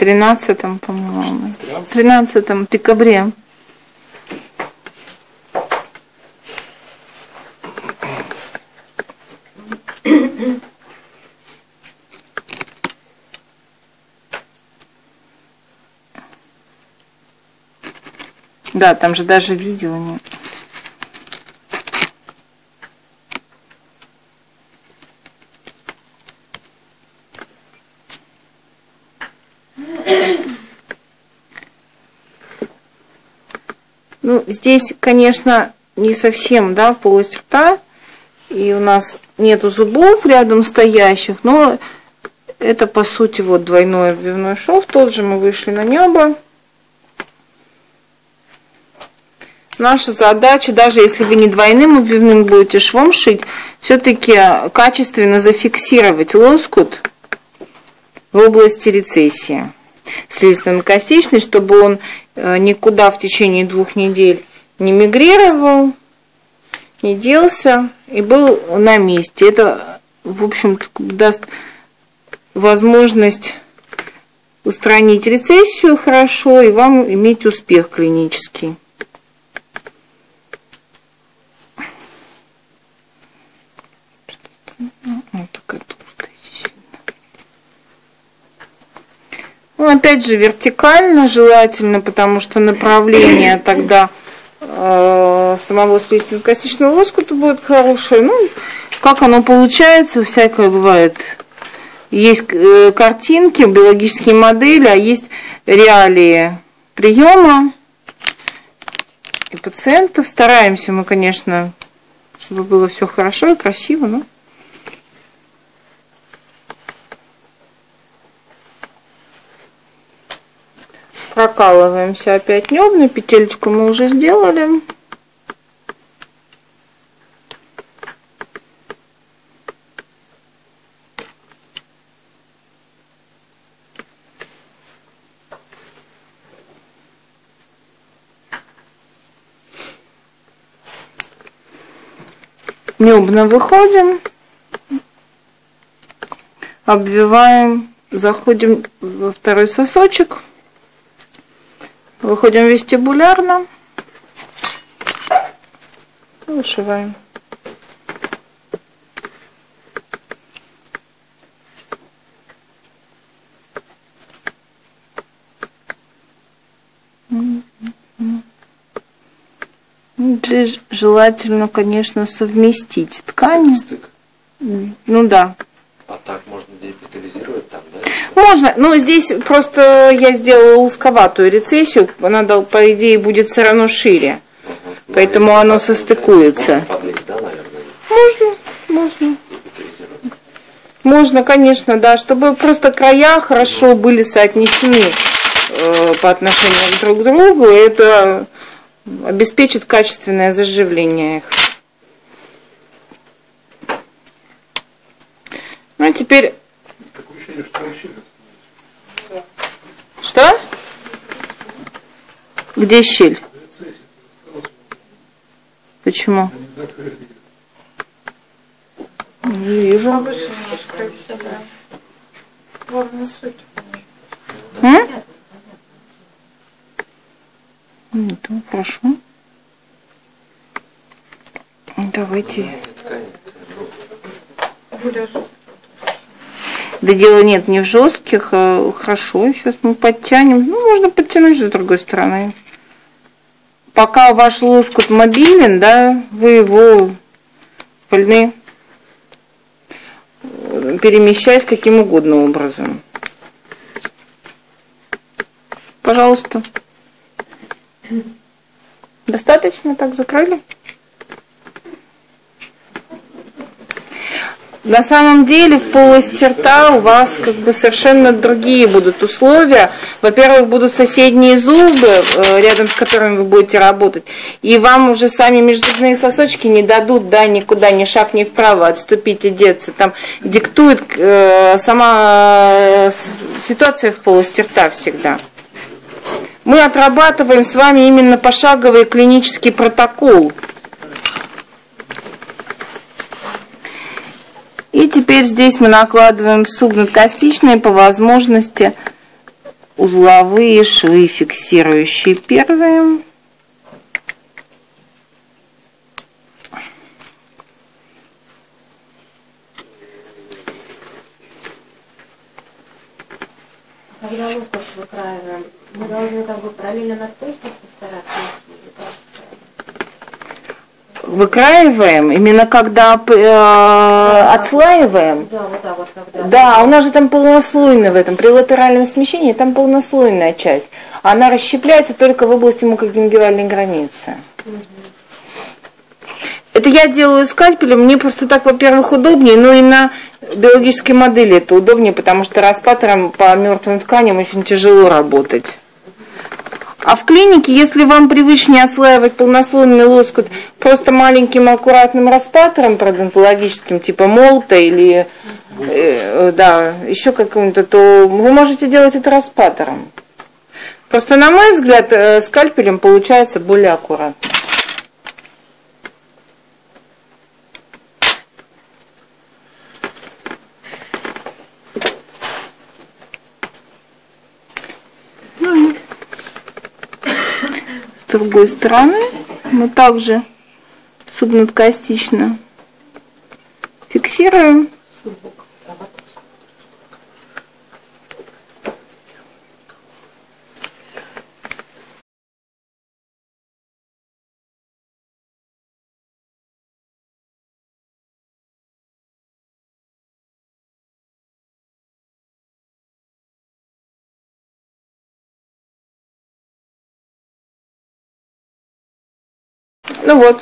13 по-моему. 13 декабре. Да, там же даже видео нет. Ну, здесь, конечно, не совсем, да, полость рта, и у нас нету зубов рядом стоящих, но это, по сути, вот двойной обвивной шов, тот же мы вышли на небо. Наша задача, даже если вы не двойным обвивным будете швом шить, все-таки качественно зафиксировать лоскут в области рецессии слизистно-костичный, чтобы он э, никуда в течение двух недель не мигрировал, не делся и был на месте. Это, в общем даст возможность устранить рецессию хорошо и вам иметь успех клинический. Ну, опять же, вертикально желательно, потому что направление тогда э, самого слизистно-костичного лоскута будет хорошее. Ну, как оно получается, всякое бывает. Есть э, картинки, биологические модели, а есть реалии приема и пациентов. Стараемся мы, конечно, чтобы было все хорошо и красиво, но прокалываемся опять. Небно, петелечку мы уже сделали. Небно выходим, обвиваем, заходим во второй сосочек – Выходим вестибулярно. Вышиваем. Желательно, конечно, совместить ткани. Ну да. А так можно депитализировать там, да? Можно, но здесь просто я сделала узковатую рецессию, она, по идее, будет все равно шире. Угу. Поэтому оно состыкуется. Можно, можно, можно. Конечно, да, чтобы просто края хорошо были соотнесены э, по отношению друг к другу. Это обеспечит качественное заживление их. Ну, а теперь... Что? Где щель? Почему? Не вижу. Повыше немножко и все, да. Главное суть. М? Нет, ну, хорошо. Давайте. Жестко. Да дело нет не в жестких, а хорошо, сейчас мы подтянем. Ну, можно подтянуть с другой стороны. Пока ваш лоскут мобилен, да, вы его вольны перемещать каким угодно образом. Пожалуйста. Достаточно так закрыли? На самом деле в полости рта у вас как бы совершенно другие будут условия. Во-первых, будут соседние зубы, э, рядом с которыми вы будете работать, и вам уже сами межзубные сосочки не дадут, да, никуда, ни шаг, ни вправо отступить и. Там диктует э, сама э, ситуация в полости рта всегда. Мы отрабатываем с вами именно пошаговый клинический протокол. И теперь здесь мы накладываем сугнут костичные по возможности узловые швы фиксирующие первые. Когда лоскут выкраиваем, мы должны как бы параллельно над поясом стараться? Выкраиваем, именно когда э, отслаиваем. Да, вот так вот, когда. Да, у нас же там полнослойно в этом, при латеральном смещении там полнослойная часть. Она расщепляется только в области мукогенгивальной границы. Это я делаю скальпелем, мне просто так, во-первых, удобнее, но и на биологической модели это удобнее, потому что распатором по мертвым тканям очень тяжело работать. А в клинике, если вам привычнее отслаивать полнослойный лоскут просто маленьким аккуратным распатором продонтологическим, типа молта или э, да, еще каким-то, то вы можете делать это распатором. Просто, на мой взгляд, э, скальпелем получается более аккуратно. Ну и С другой стороны мы также субнадкостично фиксируем. Ну вот.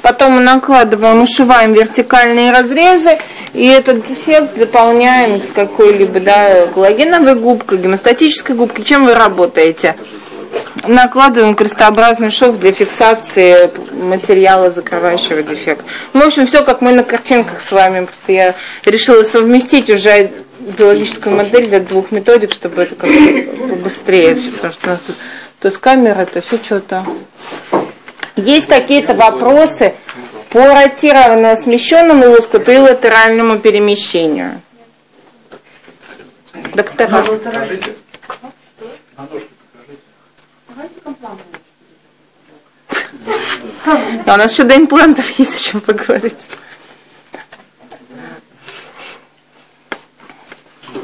Потом мы накладываем, ушиваем вертикальные разрезы, и этот дефект заполняем какой-либо да, коллагеновой губкой, гемостатической губкой. Чем вы работаете? Накладываем крестообразный шов для фиксации материала, закрывающего дефект. Ну, в общем, все как мы на картинках с вами. Просто я решила совместить уже биологическую модель для двух методик, чтобы это как-то побыстрее все, потому что у нас тут то с камерой, то все что-то. Есть какие-то вопросы по ротированному смещенному лоскуту и латеральному перемещению? Доктора. Покажите. На ножку покажите. Да, у нас еще до имплантов есть о чем поговорить.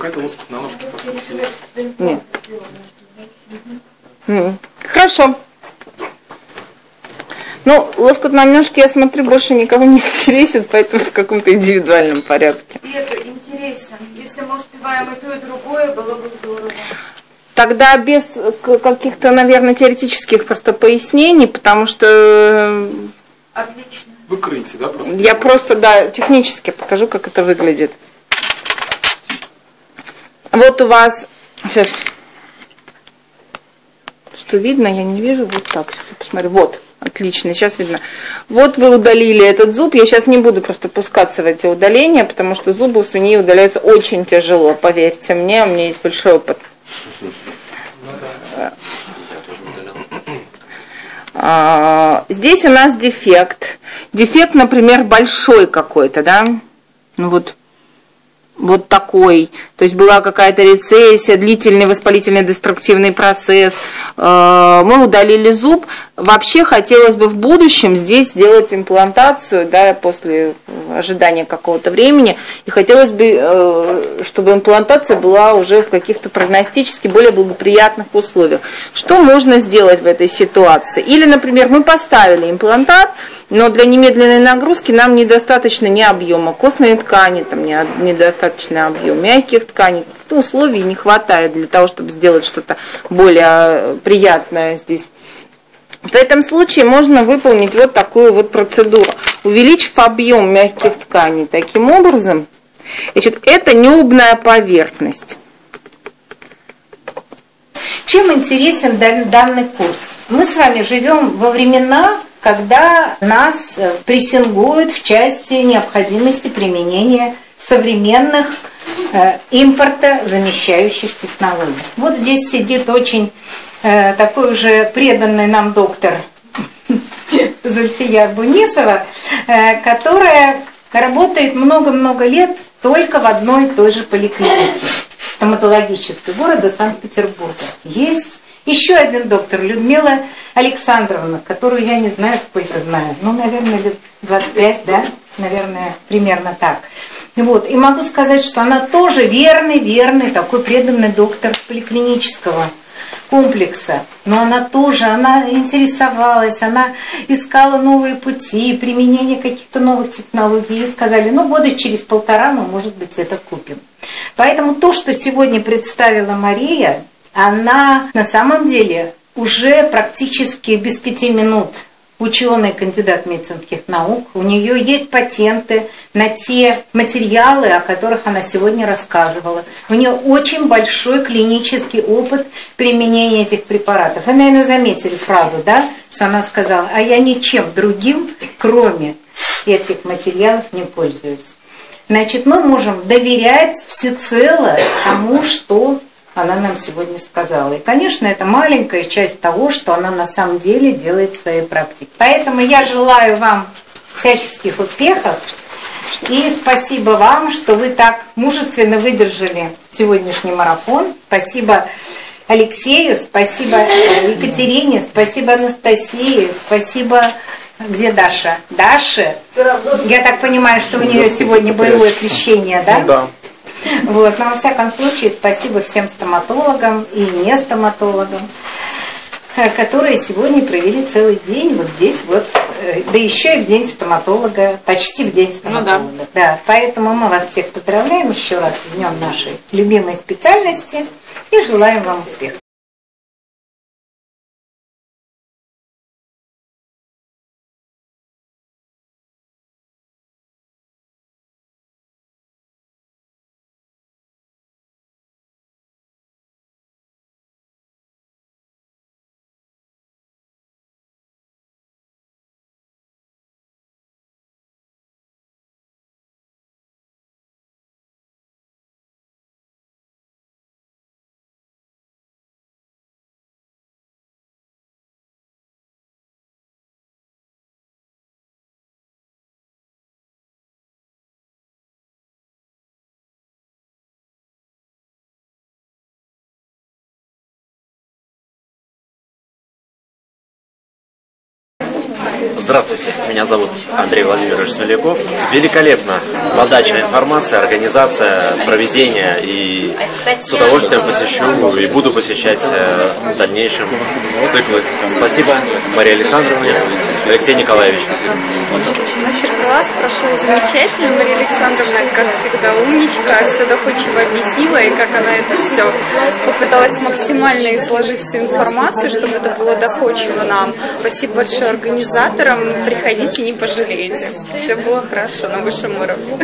Это лоскут на ножке, по сути. Нет. Хорошо. Ну, лоскут на ножке, я смотрю, больше никого не интересен, поэтому в каком-то индивидуальном порядке. И это интересно. Если мы успеваем и то, и другое, было бы здорово. Тогда без каких-то, наверное, теоретических просто пояснений, потому что э, Отлично. Выкройте, да, просто? я просто, да, технически покажу, как это выглядит. Вот у вас, сейчас, что видно, я не вижу, вот так, сейчас я посмотрю, вот, отлично, сейчас видно. Вот вы удалили этот зуб, я сейчас не буду просто пускаться в эти удаления, потому что зубы у свиней удаляются очень тяжело, поверьте мне, у меня есть большой опыт. А, Здесь у нас дефект. Дефект, например, большой какой-то, да? Ну вот, вот такой. То есть была какая-то рецессия, длительный воспалительный деструктивный процесс. Э, Мы удалили зуб. Вообще хотелось бы в будущем здесь сделать имплантацию, да, после ожидания какого-то времени. И хотелось бы, э, чтобы имплантация была уже в каких-то прогностически более благоприятных условиях. Что можно сделать в этой ситуации? Или, например, мы поставили имплантат, но для немедленной нагрузки нам недостаточно ни объема костной ткани, там, не- недостаточно объем мягких тканей. Каких-то условий не хватает для того, чтобы сделать что-то более э, приятное здесь. В этом случае можно выполнить вот такую вот процедуру. Увеличив объем мягких тканей таким образом, значит, это нюбная поверхность. Чем интересен дан- данный курс? Мы с вами живем во времена, когда нас э, прессингуют в части необходимости применения современных э, импортозамещающих технологий. Вот здесь сидит очень э, такой уже преданный нам доктор Зульфия Бунисова, э, которая работает много-много лет только в одной и той же поликлинике стоматологической города Санкт-Петербурга. Есть еще один доктор, Людмила Александровна, которую я не знаю, сколько знаю. Ну, наверное, лет 25, да? Наверное, примерно так. Вот. И могу сказать, что она тоже верный, верный, такой преданный доктор поликлинического комплекса. Но она тоже, она интересовалась, она искала новые пути, применение каких-то новых технологий. И сказали, ну, года через полтора мы, может быть, это купим. Поэтому то, что сегодня представила Мария, она на самом деле уже практически без пяти минут ученый, кандидат медицинских наук. У нее есть патенты на те материалы, о которых она сегодня рассказывала. У нее очень большой клинический опыт применения этих препаратов. Вы, наверное, заметили фразу, да, что она сказала, а я ничем другим, кроме этих материалов, не пользуюсь. Значит, мы можем доверять всецело тому, что она нам сегодня сказала. И, конечно, это маленькая часть того, что она на самом деле делает в своей практике. Поэтому я желаю вам всяческих успехов. И спасибо вам, что вы так мужественно выдержали сегодняшний марафон. Спасибо Алексею, спасибо Екатерине, спасибо Анастасии, спасибо где Даша? Даша? Я так понимаю, что у нее сегодня боевое освещение, да? Ну да. Вот, но во всяком случае, спасибо всем стоматологам и не стоматологам, э, которые сегодня провели целый день вот здесь вот, э, да еще и в день стоматолога, почти в день стоматолога. Ну да. да. Поэтому мы вас всех поздравляем еще раз с днем нашей любимой специальности и желаем вам успехов. Здравствуйте, меня зовут Андрей Владимирович Смоляков. Великолепно. Подача информации, организация, проведение. И с удовольствием посещу и буду посещать э, в дальнейшем циклы. Спасибо Марии Александровне, Алексей Николаевич. Мастер-класс прошел замечательно. Мария Александровна, как всегда, умничка, все доходчиво объяснила, и как она это все попыталась максимально изложить всю информацию, чтобы это было доходчиво нам. Спасибо большое организаторам. Приходите, не пожалеете. Все было хорошо на высшем уровне.